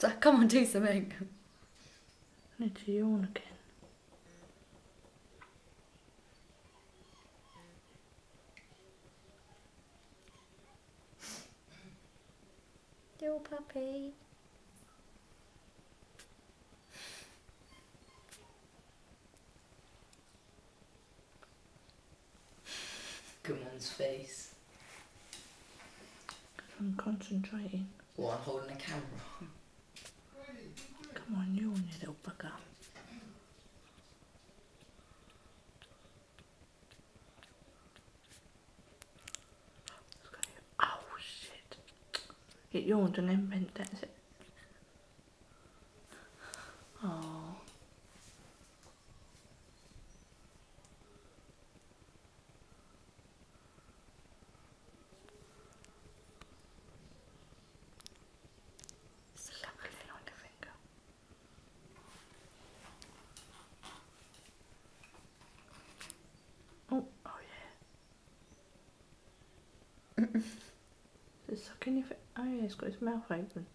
So come on, do something. I need to yawn again. Little puppy. Come on's face. I'm concentrating. What, I'm holding a camera? Bugger. Oh shit. It yawned and then bent, that's it. Oh. It's a lovely thing on the finger. Oh, oh yeah. Is it sucking your Oh yeah, it's got his mouth open.